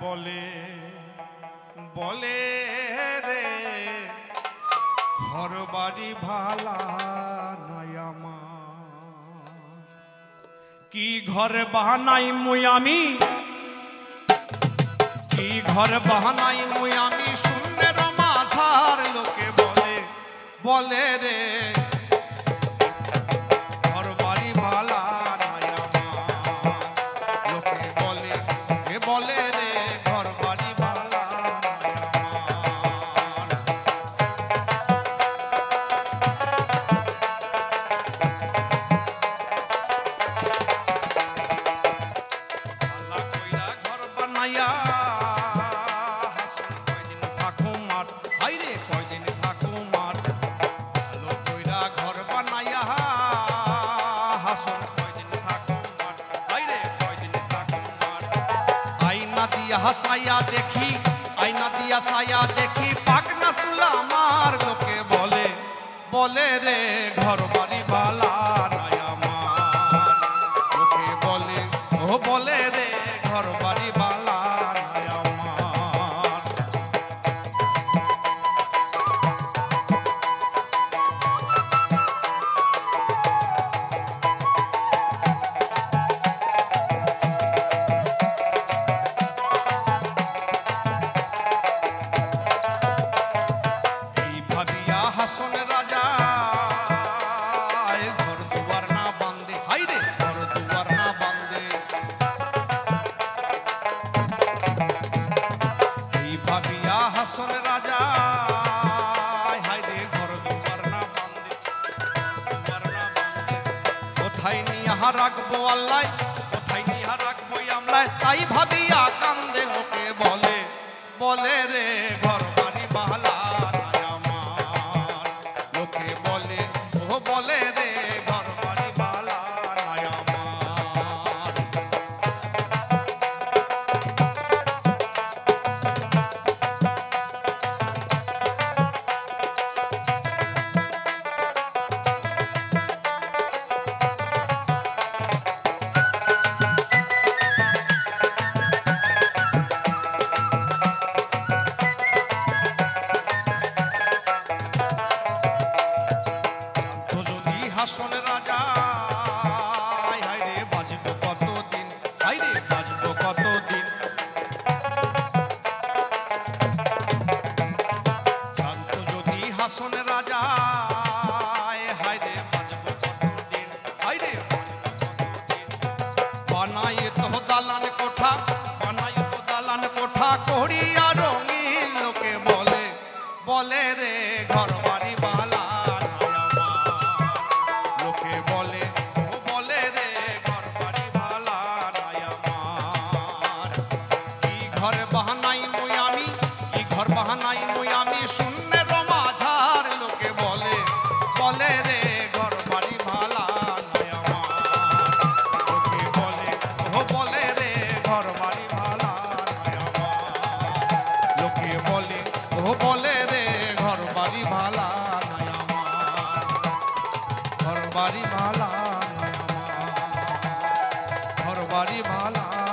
বলে বলে রে, ঘর বাড়ি ভালা নয়ামা কি ঘর বাহানাই মুই আমি? কি ঘর বাহানাই মুই আমি? মাঝার লোকে বলে বলে রে দিয়া হাসাইয়া দেখি, আয়না দিয়া সায়া দেখি পাকনা সুলা আমার লোকে বলে বলে রে ঘর শাসন রাজা। ঘর দুয়ার না বান্ধে হাই রে, ঘর দুয়ার না বান্ধে এই ভাবিয়া হাসন রাজা। কোথায় নিয়ে রাখব আল্লাহ? কোথায় নিয়ে রাখব আমলায়? তাই ভাবিয়া ঘরবাড়ি মালা ঘরবাড়ি মালা।